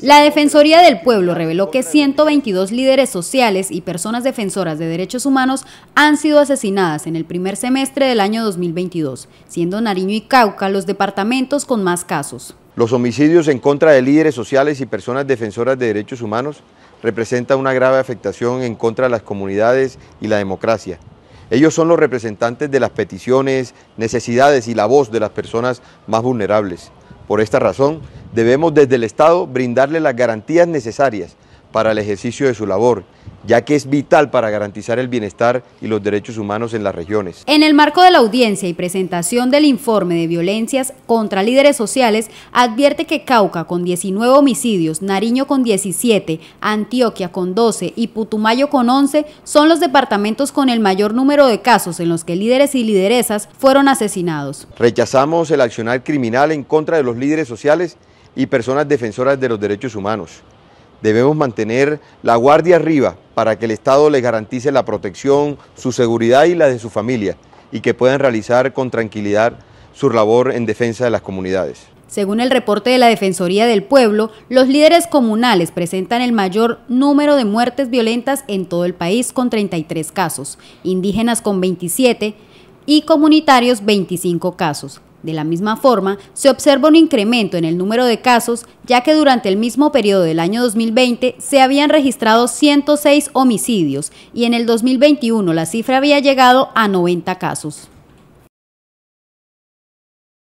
La Defensoría del Pueblo reveló que 122 líderes sociales y personas defensoras de derechos humanos han sido asesinadas en el primer semestre del año 2022, siendo Nariño y Cauca los departamentos con más casos. Los homicidios en contra de líderes sociales y personas defensoras de derechos humanos representan una grave afectación en contra de las comunidades y la democracia. Ellos son los representantes de las peticiones, necesidades y la voz de las personas más vulnerables. Por esta razón, debemos desde el Estado brindarle las garantías necesarias para el ejercicio de su labor, ya que es vital para garantizar el bienestar y los derechos humanos en las regiones. En el marco de la audiencia y presentación del informe de violencias contra líderes sociales, advierte que Cauca con 19 homicidios, Nariño con 17, Antioquia con 12 y Putumayo con 11 son los departamentos con el mayor número de casos en los que líderes y lideresas fueron asesinados. Rechazamos el accionar criminal en contra de los líderes sociales y personas defensoras de los derechos humanos. Debemos mantener la guardia arriba para que el Estado les garantice la protección, su seguridad y la de su familia y que puedan realizar con tranquilidad su labor en defensa de las comunidades. Según el reporte de la Defensoría del Pueblo, los líderes comunales presentan el mayor número de muertes violentas en todo el país con 33 casos, indígenas con 27 y comunitarios 25 casos. De la misma forma, se observa un incremento en el número de casos, ya que durante el mismo periodo del año 2020 se habían registrado 106 homicidios y en el 2021 la cifra había llegado a 90 casos.